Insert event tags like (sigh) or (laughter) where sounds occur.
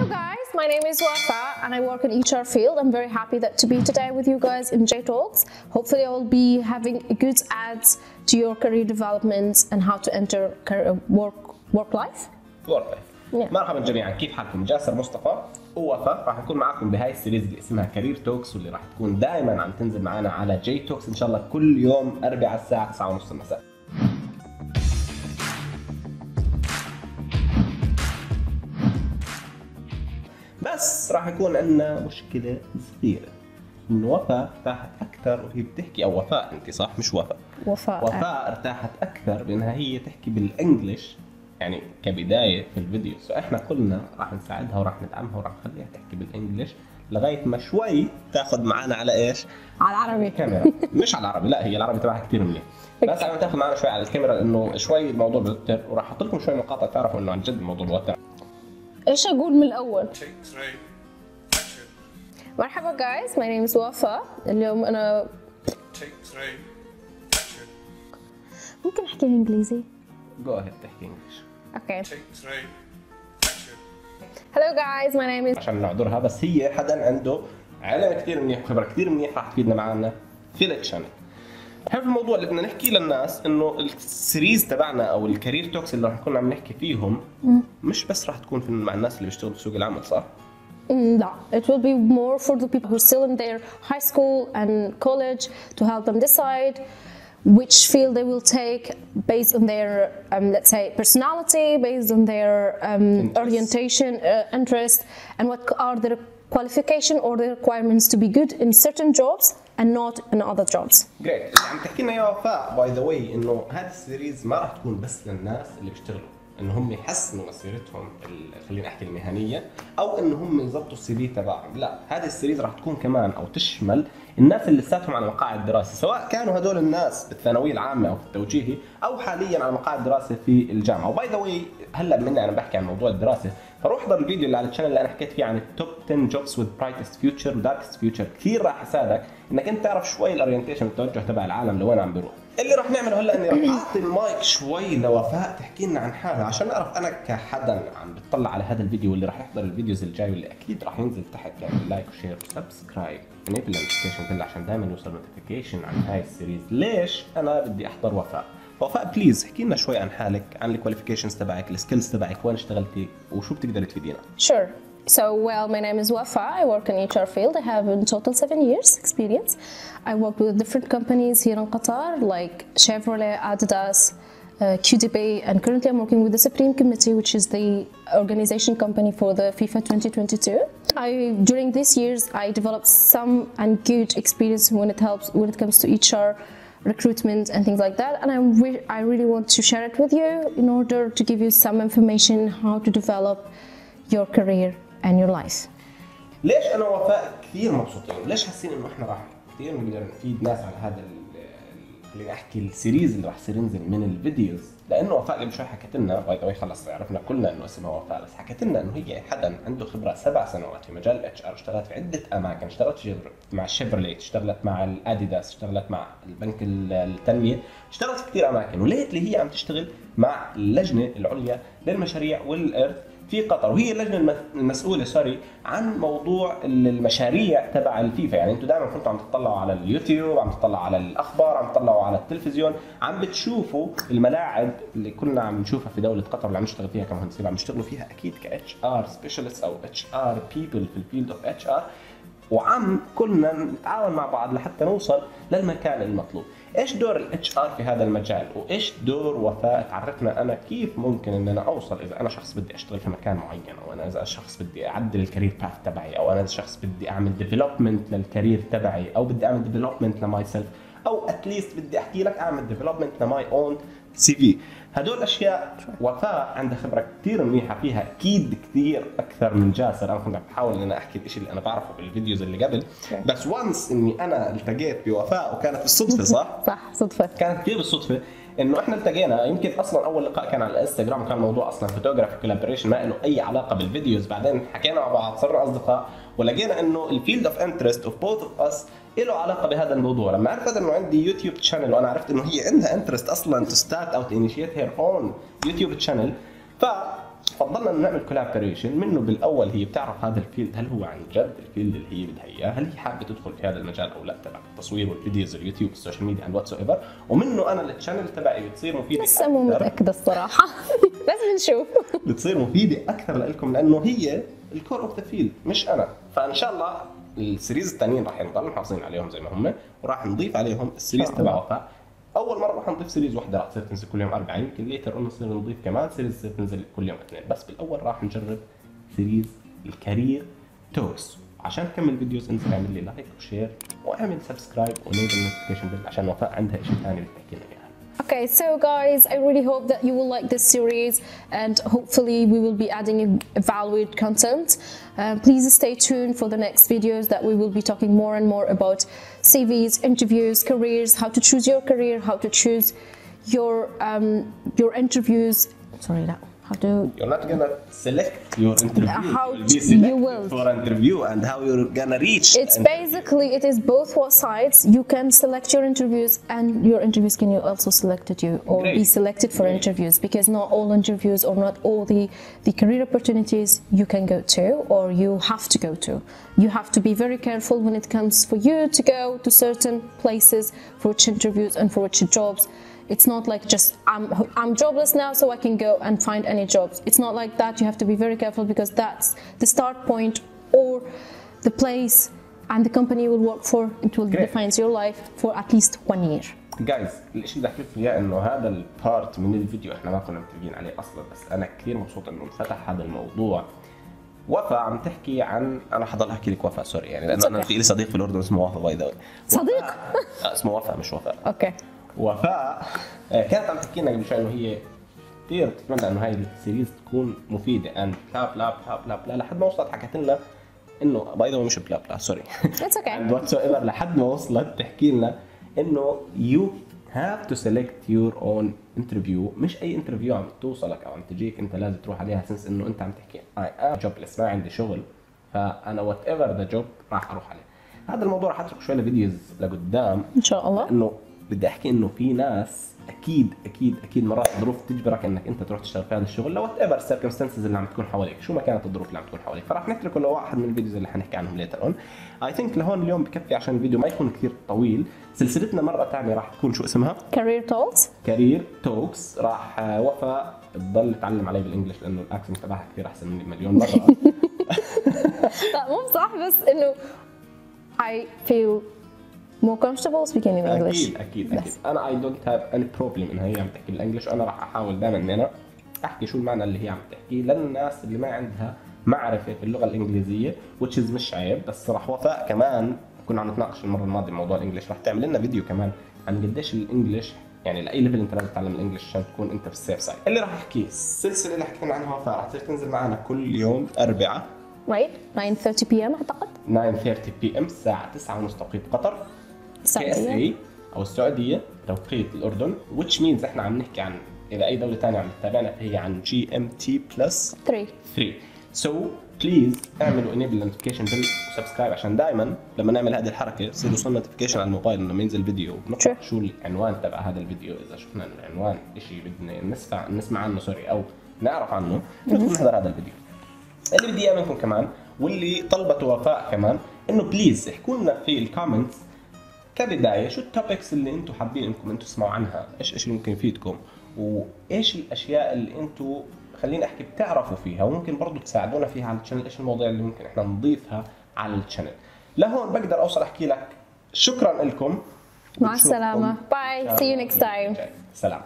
Hello guys, my name is Wafa and I work in HR field. I'm very happy that to be today with you guys in J Talks. Hopefully I will be having good ads to your career development and how to enter career, work work life. ورك لايف Yeah. مرحبا جميعا كيف حالكم جاسر مصطفى ووفاء راح نكون معاكم بهاي السيريز اللي اسمها كارير توكس واللي راح تكون دائما عم تنزل معنا على جي توكس ان شاء الله كل يوم اربعاء الساعه 9:30 المساء راح يكون عندنا مشكلة صغيره إنه وفاء ارتاحت أكثر وهي بتحكي أو وفاء انت صح؟ مش وفاء. وفاء. وفاء ارتاحت أكثر بأنها هي تحكي بالانجلش يعني كبداية في الفيديو. فاحنا كلنا راح نساعدها وراح ندعمها وراح نخليها تحكي بالانجلش لغاية ما شوي تاخذ معنا على إيش؟ على العربي. كاميرا. مش على العربي لا هي العربي تبعها كثير منيح. بس ما تاخذ معنا شوي على الكاميرا لأنه شوي الموضوع بيوتر. وراح أحط لكم شوي مقاطع تعرفوا إنه عن جد الموضوع بيوتر. إيش أقول من الأول؟ مرحبا guys, my name is وفاء اليوم. Action. ممكن أحكي إنجليزي؟ go ahead تحكي English Okay. Hello guys, my name is عشان نعذرها بس هي حدا عنده علم كثير منيح وخبرة كثير منيح راح تفيدنا معنا في ال channel هذا الموضوع اللي بدنا نحكي للناس إنه ال series تبعنا أو ال Career Talks اللي راح نكون عم نحكي فيهم مش بس راح تكون في مع الناس اللي بيشتغلوا في سوق العمل صح؟ Mm, No, it will be more for the people who are still in their high school and college to help them decide which field they will take based on their, um, let's say, personality, based on their um, orientation, uh, interest, and what are their qualification or the requirements to be good in certain jobs and not in other jobs. جريت اللي عم تحكي لنا يا وفاء باي ذا واي انه هذه السيريز ما راح تكون بس للناس اللي بيشتغلوا انه هم يحسنوا مسيرتهم خلينا نحكي المهنية أو انه هم يظبطوا ال CV تبعهم. لا هذه ال series راح تكون كمان أو تشمل الناس اللي لساتهم على مقاعد دراسة سواء كانوا هدول الناس بالثانويه العامة أو في التوجيهي أو حاليا على مقاعد دراسة في الجامعة. و by the way هلأ بما أنا بحكي عن موضوع الدراسة. فروح احضر الفيديو اللي على ال channel اللي أنا حكيت فيه عن ال top 10 jobs with brightest future و darkest future كثير راح يساعدك إنك أنت تعرف شوي ال orientation والتوجه تبع العالم لوين عم بيروح. اللي راح نعمله هلأ إني راح أعطي المايك شوي لوفاء تحكي لنا عن حالها عشان أعرف أنا كحدا عم بتطلع على هذا الفيديو واللي راح يحضر ال videos الجاي واللي أكيد راح ينزل تحت. يعني like و share و subscribe enable ال notification bell عشان دائما يوصل notification عن هاي ال series ليش؟ أنا بدي أحضر وفاء. وفاء بليز احكي لنا شوي عن حالك عن الكواليفيكيشنز تبعك السكيلز تبعك وين اشتغلتي وشو بتقدري تفيدينا Sure. So, well, my name is Wafa. I work in HR field. I have in total seven years experience. I worked with different companies here in Qatar, like Chevrolet, Adidas, uh, QDB, and currently I'm working with the Supreme Committee, which is the organization company for the FIFA 2022. I, during these years, I developed some and good experience when it helps when it comes to HR recruitment and things like that and I, re- I really want to share it with you in order to give you some information how to develop your career and your life. ليش انا وفاء كثير مبسوطين؟ ليش حاسين انه احنا راح كثير نقدر نفيد ناس على هذا احكي ال series اللي راح يصير ينزل من ال videos. لأنه وفاء قبل شوي حكت لنا by the خلص عرفنا كلنا إنه اسمها وفاء بس حكت لنا إنه هي حدا عنده خبرة سبع سنوات في مجال ال HR اشتغلت في عدة أماكن اشتغلت مع شيفرليت اشتغلت مع الأديداس اشتغلت مع البنك ال- التنمية اشتغلت في كثير أماكن و lately هي عم تشتغل مع اللجنة العليا للمشاريع والإرث. في قطر. وهي اللجنة الم- المسؤولة sorry عن موضوع ال- المشاريع تبع الفيفا يعني أنتم دائما كنتوا عم تطلعوا على اليوتيوب عم تطلعوا على الأخبار عم تطلعوا على التلفزيون عم بتشوفوا الملاعب اللي كنا عم نشوفها في دولة قطر اللي عم نشتغل فيها كمهندسين عم نشتغلوا فيها أكيد ك HR specialist أو HR people في ال field of HR وعم كلنا نتعاون مع بعض لحتى نوصل للمكان المطلوب. إيش دور ال HR في هذا المجال؟ وإيش دور وفاء؟ تعرفنا أنا كيف ممكن إن أنا أوصل إذا أنا شخص بدي أشتغل في مكان معين أو أنا إذا شخص بدي أعدل ال career path تبعي أو أنا شخص بدي أعمل development لل career تبعي أو بدي أعمل development ل myself at least بدي أحكي لك أعمل development ل my own CV هدول أشياء وفاء عندها خبرة كثير منيحة فيها أكيد كثير أكثر من جاسر. أنا كنت عم بحاول إن أنا أحكي الشيء اللي أنا بعرفه بال videos اللي قبل. بس once إني أنا التقيت بوفاء وكانت بالصدفة صح؟ (laughs) صح صدفة. كانت كثير بالصدفة إنه إحنا التقينا. يمكن أصلا أول لقاء كان على الانستغرام كان الموضوع أصلا photography collaboration ما له أي علاقة بال videos. بعدين حكينا مع بعض صرنا أصدقاء ولقينا إنه ال field of interest of both of us له علاقة بهذا الموضوع؟ لما عرفت انه عندي YouTube channel وأنا عرفت إنه هي عندها interest أصلا to start أو to initiate her own YouTube channel ف فضلنا إنه نعمل collaboration منه بالأول هي بتعرف هذا ال field هل هو عن جد ال field اللي هي بدها إياه؟ هل هي حابة تدخل في هذا المجال أو لا؟ تبع التصوير وال videos اليوتيوب ال social media and whatever ومنه أنا ال channel تبعي بتصير مفيدة لسه مو. متأكدة الصراحة. (laughs) بس بنشوف. بتصير مفيدة أكثر لكم لأنه هي ال core of the field مش أنا. فإن شاء الله ال series الثانيين راح نضل محافظين عليهم زي ما هم وراح نضيف عليهم ال series. تبع وفاء أول مرة راح نضيف series واحدة راح تصير تنزل كل يوم اربعه يمكن later on نصير نضيف كمان series تصير تنزل كل يوم اثنين. بس بالأول راح نجرب series ال career talks عشان نكمل videos انزل اعمل لي like و share واعمل سبسكرايب ونيبل نوتيفيكيشن بيل عشان وفاء عندها شيء ثاني بتحكي لنا اياه Okay, so guys, I really hope that you will like this series and hopefully we will be adding valued content. Uh, please stay tuned for the next videos that we will be talking more and more about CVs, interviews, careers, how to choose your career, how to choose your um, your interviews. Sorry, that how to You're not gonna select your interview. How you will you will. for interview and how you're gonna reach. It's basically it is both sides. You can select your interviews, and your interviews can you also selected you or be selected for Great. interviews because not all interviews or not all the the career opportunities you can go to or you have to go to. You have to be very careful when it comes for you to go to certain places for which interviews and for which jobs. It's not like just I'm I'm jobless now, so I can go and find any jobs. It's not like that. You have to be very careful because that's the start point or the place and the company you will work for. It will Great. define your life for at least one year. جايز الشيء اللي حكيت اياه انه هذا البارت من الفيديو احنا ما كنا متفقين عليه اصلا بس انا كثير مبسوط انه انفتح هذا الموضوع وفاء عم تحكي عن انا حضل احكي لك وفاء سوري يعني لانه It's انا okay. في لي صديق في الاردن اسمه وفاء باي ذا صديق؟ اسمه وفاء مش وفاء Okay. وفاء. آه، كانت عم تحكي لنا قبل شوي إنه هي كثير بتتمنى إنه هاي ال series تكون مفيدة. and blah blah blah blah blah لحد ما وصلت حكت لنا انه by the مش blah blah sorry okay. and what ever لحد ما وصلت تحكي لنا إنه you have to select your own interview مش أي interview عم توصلك أو عم تجيك أنت لازم تروح عليها since إنه أنت عم تحكي. I am jobless ما عندي شغل. فأنا whatever the job راح أروح عليه. هذا الموضوع راح أترك شوي ل videos لقدام. إن شاء الله. إنه بدي أحكي إنه في ناس أكيد أكيد أكيد مرات ظروف تجبرك إنك أنت تروح تشتغل في هذا الشغل. لو whatever ال circumstances اللي عم تكون حواليك شو ما كانت الظروف اللي عم تكون حواليك؟ فراح نتركه لواحد من ال videos اللي حنحكي عنهم later on I think لهون اليوم بكفي عشان الفيديو ما يكون كثير طويل. سلسلتنا مرة ثانية راح تكون شو اسمها؟ Career talks. career talks راح وفاء تضل تعلم علي بال English لأنه ال accent تبعها كثير أحسن مني مليون مرة. (laughs) لا مو صح بس إنه I feel more comfortable speaking in English. أكيد أكيد أكيد. أنا I don't have any problem انها هي عم تحكي بال English وأنا راح أحاول دائما إني أنا أحكي شو المعنى اللي هي عم تحكيه للناس اللي ما عندها معرفة في اللغة الإنجليزية which is مش عيب بس راح وفاء كمان كنا عم نتناقش المرة الماضية موضوع ال English راح تعمل لنا فيديو كمان عن قديش ال English يعني لأي level أنت لازم تتعلم ال English عشان تكون أنت في ال safe side اللي راح احكيه السلسلة اللي حكينا عنها وفاء راح تصير تنزل معنا كل يوم اربعاء Right? 9:30 p.m. أعتقد. 9:30 p.m. الساعة 9:30 توقيت قطر السعودية. اي أو السعودية توقيت الأردن which means إحنا عم نحكي عن إذا أي دولة ثانية عم تتابعنا فهي عن GMT plus 3. 3 so please اعملوا enable notification bell و subscribe عشان دائما لما نعمل هذه الحركة يصير يوصلنا notification على الموبايل لما ينزل فيديو Sure. شو العنوان تبع هذا الفيديو إذا شفنا العنوان شيء بدنا نسمع نسمع عنه sorry أو نعرف عنه ندخل نحضر هذا الفيديو اللي بدي إياه منكم كمان واللي طلبته وفاء كمان إنه please احكوا لنا في ال comments كبداية شو ال topics اللي أنتم حابين انكم أنتم تسمعوا عنها؟ إيش إيش ممكن يفيدكم؟ وإيش الأشياء اللي أنتم خليني أحكي بتعرفوا فيها وممكن برضو تساعدونا فيها على ال channel إيش المواضيع اللي ممكن إحنا نضيفها على ال channel لهون بقدر أوصل أحكي لك. شكرا لكم. مع السلامة. Bye. See you next time. سلام.